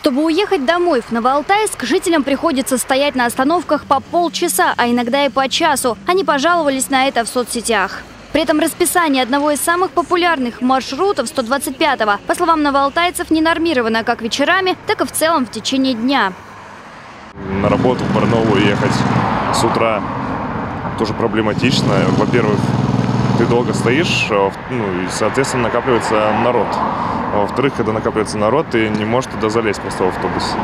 Чтобы уехать домой в Новоалтайск, жителям приходится стоять на остановках по полчаса, а иногда и по часу. Они пожаловались на это в соцсетях. При этом расписание одного из самых популярных маршрутов 125-го, по словам новоалтайцев, не нормировано как вечерами, так и в целом в течение дня. На работу в Барнаул ехать с утра тоже проблематично. Во-первых, ты долго стоишь, а ну, и, соответственно, накапливается народ. А во-вторых, когда накапливается народ, ты не можешь туда залезть просто в автобус.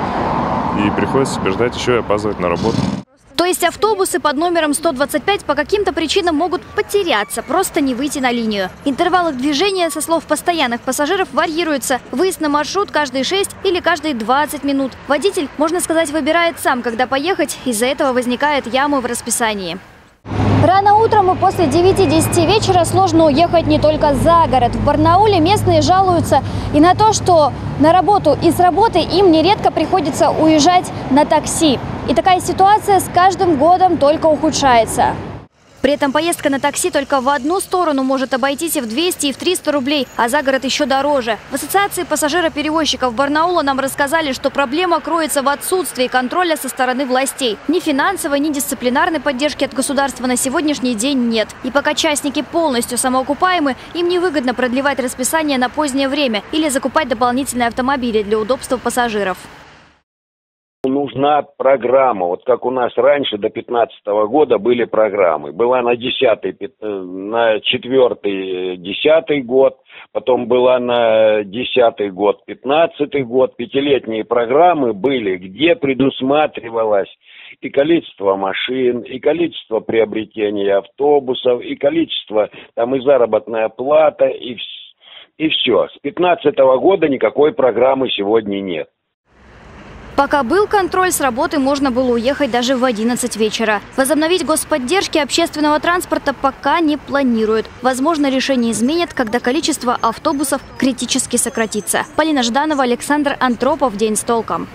И приходится ждать еще и опаздывать на работу. То есть автобусы под номером 125 по каким-то причинам могут потеряться, просто не выйти на линию. Интервал их движения, со слов постоянных пассажиров, варьируется. Выезд на маршрут каждые 6 или каждые 20 минут. Водитель, можно сказать, выбирает сам, когда поехать. Из-за этого возникает ямы в расписании. Рано утром и после 9-10 вечера сложно уехать не только за город. В Барнауле местные жалуются и на то, что на работу и с работы им нередко приходится уезжать на такси. И такая ситуация с каждым годом только ухудшается. При этом поездка на такси только в одну сторону может обойтись и в 200, и в 300 рублей, а за город еще дороже. В Ассоциации пассажироперевозчиков Барнаула нам рассказали, что проблема кроется в отсутствии контроля со стороны властей. Ни финансовой, ни дисциплинарной поддержки от государства на сегодняшний день нет. И пока частники полностью самоокупаемы, им невыгодно продлевать расписание на позднее время или закупать дополнительные автомобили для удобства пассажиров нужна программа. Вот как у нас раньше, до 15 года были программы. Была на 10 э, на 4 10 год, потом была на 10 год 15 год. Пятилетние программы были, где предусматривалось и количество машин, и количество приобретения автобусов, и количество, там и заработная плата, и, и все. С 15 года никакой программы сегодня нет. Пока был контроль, с работы можно было уехать даже в 11 вечера. Возобновить господдержки общественного транспорта пока не планируют. Возможно, решение изменят, когда количество автобусов критически сократится. Полина Жданова, Александр Антропов. День с толком.